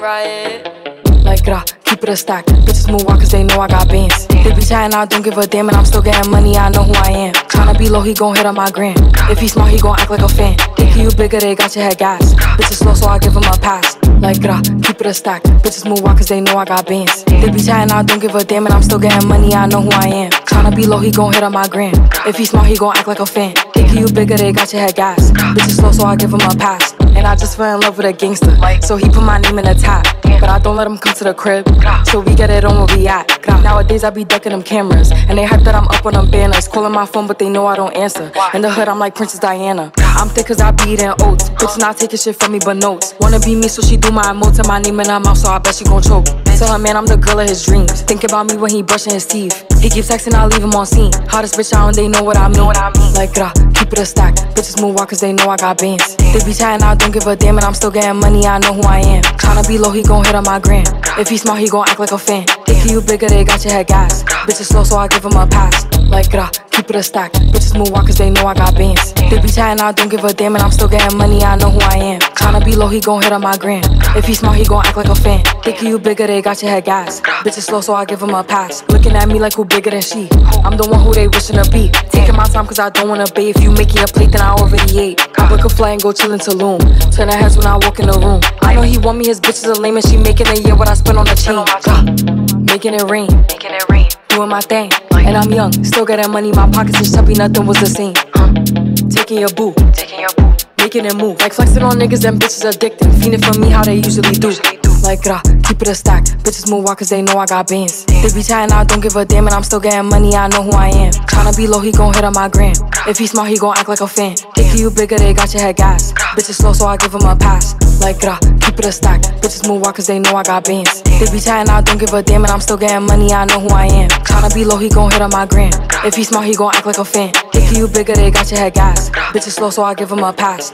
riot. Like grah, keep it a stack. Bitches move on cause they know I got bands. They be chatting, I don't give a damn, and I'm still getting money, I know who I am. Tryna be low, he gon' hit on my gram. If he smart, he gon' act like a fan. Think you bigger, they got your head gas. Bitches slow, so I give him a pass. Like grah, keep it a stack. Bitches move on cause they know I got bands. They be chatting, I don't give a damn, and I'm still getting money, I know who I am. Tryna be low, he gon' hit on my gram. If he smart, he gon' act like a fan. Think you bigger, they got your head gas. Bitches slow, so I give him a pass. And I just fell in love with a gangster. So he put my name in the top. But I don't let him come to the crib. So we get it on where we at. Nowadays I be ducking them cameras. And they hype that I'm up on them banners. Calling my phone, but they know I don't answer. In the hood, I'm like Princess Diana. I'm thick cause I be eating oats. Bitch not taking shit from me but notes. Wanna be me, so she do my emotes and my name in her mouth, so I bet she gon' choke. Tell her man I'm the girl of his dreams. Think about me when he brushing his teeth. He keeps texting, I leave him on seen. Hottest bitch out and they know what I mean. Like grah, keep it a stack. Bitches move on cause they know I got bands. They be chatting, I don't give a damn, and I'm still getting money, I know who I am. Tryna be low, he gon' hit on my gram. If he smart, he gon' act like a fan. Think you bigger, they got your head gas. Bitches slow, so I give him a pass. Like grah, keep it a stack. Bitches move on cause they know I got bands. They be chatting, I don't give a damn, and I'm still getting money, I know who I am. Tryna be low, he gon' hit on my gram. If he smart, he gon' act like a fan. Think you bigger, they got your head gas. Bitch is slow, so I give him a pass. Looking at me like who bigger than she. I'm the one who they wishing to be. Taking my time cause I don't wanna be. If you making a plate, then I already ate. I book a flight and go chill in Tulum. Turn her heads when I walk in the room. I know he want me, his bitch is a lame and she making a year what I spend on the chain. Making it rain, Making it rain. doing my thing. And I'm young, still getting money. My pockets is chubby, nothing was the same. Taking your boo, Taking your boo. Making it move. Like flexing on niggas, them bitches addicted. Fiending for me, how they usually do. Like grah, keep it a stack. Bitches move on cause they know I got bands. They be chatting, I don't give a damn, and I'm still getting money, I know who I am. Tryna be low, he gon' hit on my gram. If he smart, he gon' act like a fan. Think you bigger, they got your head gas. Bitches slow, so I give him a pass. Like grah, keep it a stack. Bitches move on cause they know I got bands. They be chatting, I don't give a damn, and I'm still getting money, I know who I am. Tryna be low, he gon' hit on my gram. If he smart, he gon' act like a fan. Think you bigger, they got your head gas. Bitches slow, so I give him a pass.